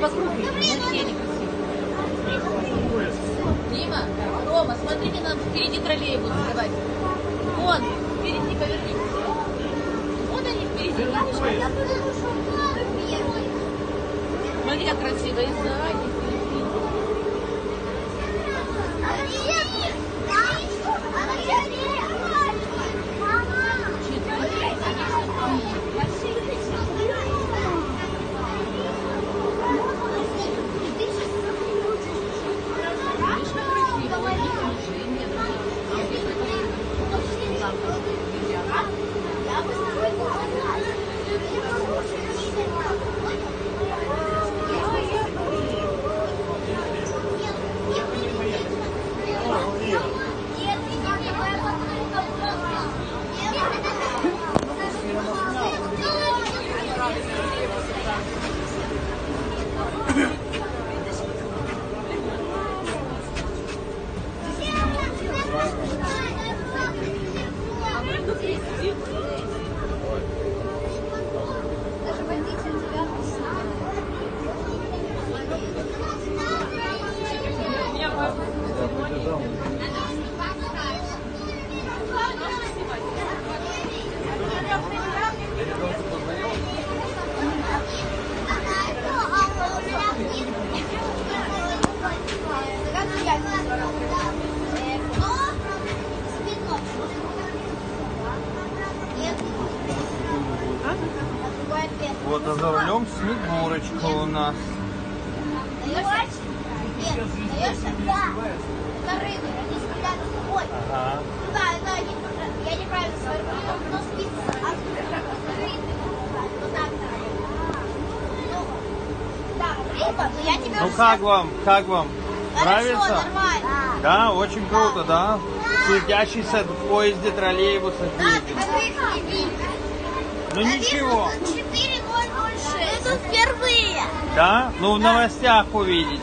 вокруг видно, но все. Дима, Рома, смотрите, нам впереди троллейбус давайте. Вон, впереди повернитесь. Вот они впереди. Смотри, как красиво. и Давайте. Вот Я подержал. Вот, а за рулем Снегурочка у нас. Да. Ага. Ну да, они, я неправильно сформулировал, кто спит от рыбы. Вот так. Ну, да, но Ну как вам? Как вам? Хорошо, Нравится? нормально. Да, очень круто, да? Суетящийся в поезде троллейбуса Да. Ну ничего. Да? Ну, в новостях увидите.